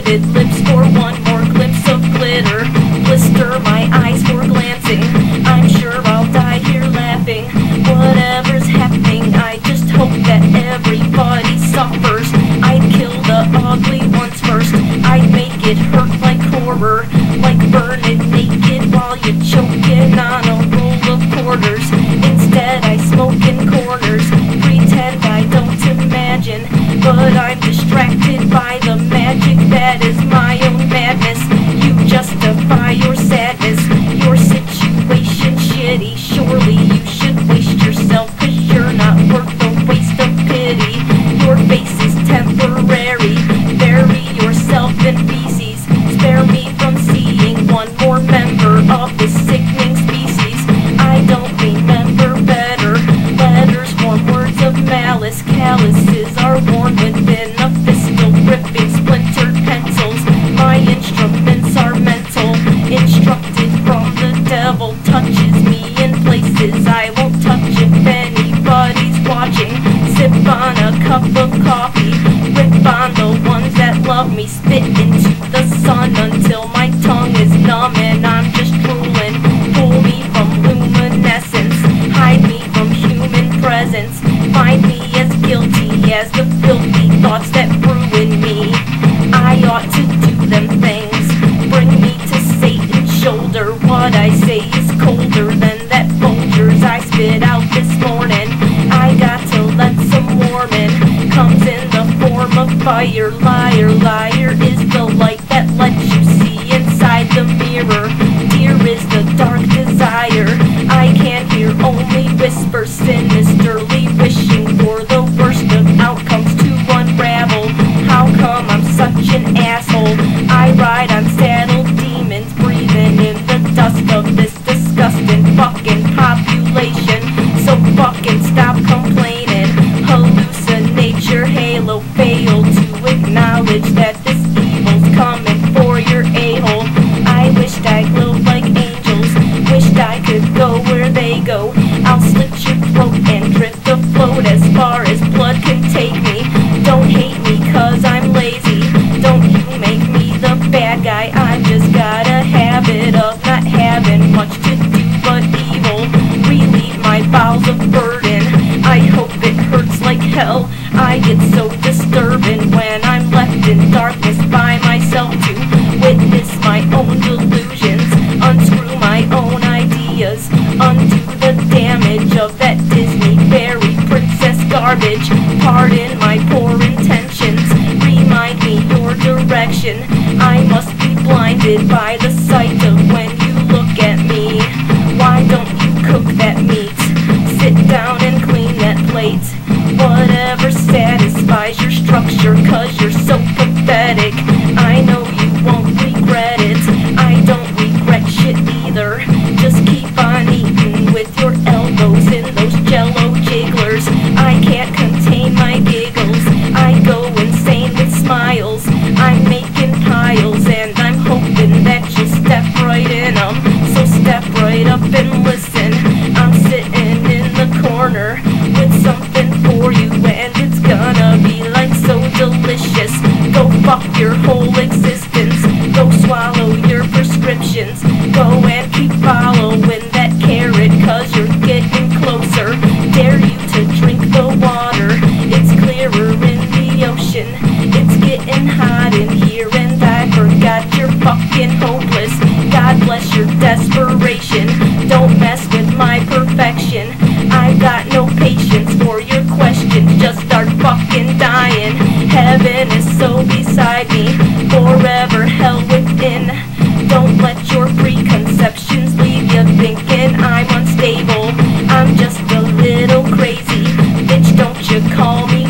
did it. Malice. Calluses are worn within a fistal, ripping splintered pencils. My instruments are mental, instructed from the devil. Touches me in places I won't touch if anybody's watching. Sip on a cup of coffee, rip on the ones that love me. Spit into the sun until my thoughts that ruin I ride much to do but evil. Relieve my bowels of burden. I hope it hurts like hell. I get so disturbing when I'm left in darkness by myself to witness my own delusions, unscrew my own ideas, undo the damage of that Disney fairy princess garbage. Pardon my poor intentions, remind me your direction. I must be blinded by the sight cause you're so pathetic. I know you won't regret it. I don't regret shit either. Just keep on eating with your elbows in those jello jigglers. I can't contain my giggles. I go insane with smiles. I'm making piles and I'm hoping that you'll step right in 'em. So step right up and listen. I'm sitting in the corner with something for you and it's gonna your desperation. Don't mess with my perfection. I got no patience for your questions. Just start fucking dying. Heaven is so beside me. Forever hell within. Don't let your preconceptions leave you thinking I'm unstable. I'm just a little crazy. Bitch, don't you call me